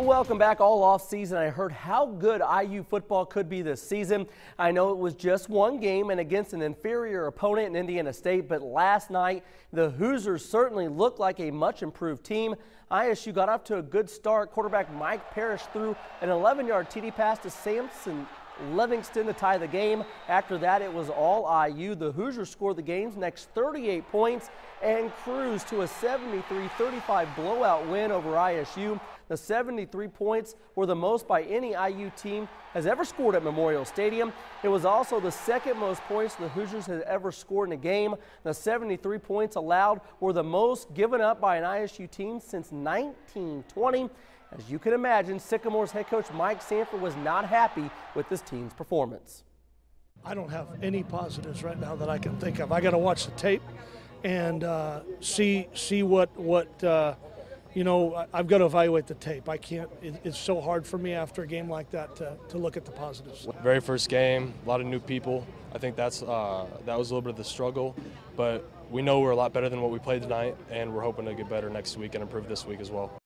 Welcome back. All off season, I heard how good IU football could be this season. I know it was just one game and against an inferior opponent in Indiana State, but last night the Hoosiers certainly looked like a much improved team. ISU got off to a good start. Quarterback Mike Perish threw an 11-yard TD pass to Samson Livingston to tie the game. After that, it was all IU. The Hoosiers scored the game's next 38 points and cruised to a 73-35 blowout win over ISU. The 73 points were the most by any IU team has ever scored at Memorial Stadium. It was also the second most points the Hoosiers had ever scored in a game. The 73 points allowed were the most given up by an ISU team since 1920. As you can imagine, Sycamore's head coach Mike Sanford was not happy with this team's performance. I don't have any positives right now that I can think of. I got to watch the tape and uh, see see what what uh, you know. I've got to evaluate the tape. I can't. It, it's so hard for me after a game like that to, to look at the positives. Very first game, a lot of new people. I think that's uh, that was a little bit of the struggle, but we know we're a lot better than what we played tonight, and we're hoping to get better next week and improve this week as well.